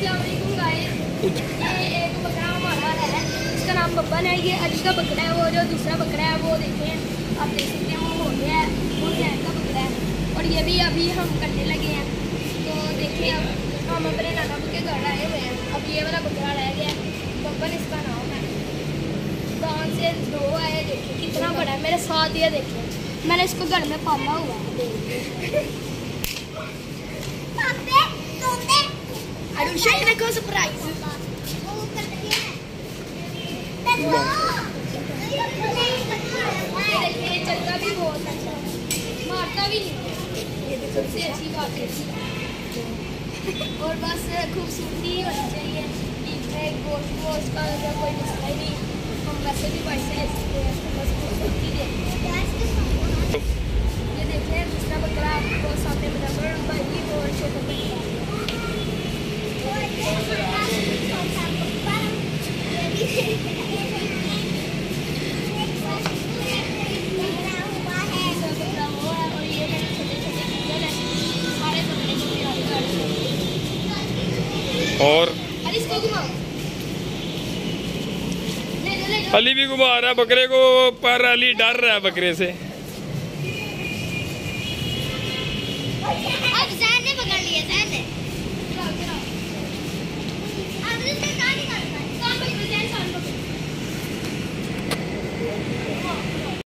السلام علیکم گائز یہ ایک بکرا ہمارا ہے. اس کا نام ببن ہے. یہ علی کا بکرا ہے. وہ جو دوسرا بکرا ہے، وہ دیکھیں. آپ دیکھ سکتے ہیں وہ ہو گیا ہے. وہ زین کا بکرا ہے. اور یہ بھی ابھی ہم کرنے لگے ہیں. تو دیکھیں اب ہم اپنے نانا بک کے گھر آئے ہوئے ہیں. اب یہ والا بکرا رہ گیا ہے. ببن اس کا نام ہے. دان سے دو آئے. دیکھیں کتنا بڑا ہے. میرے ساتھ یہ دیکھیں. میں نے اس کو گھر میں پالا ہوا ہے. Shane na go surprise. چلتا اور بس خوبصورتی ہونی چاہیے بیچ میں گوشت ووشت کا کوئی اور علی بھی گھما رہا بکرے کو پر علی ڈر رہا ہے بکرے سے۔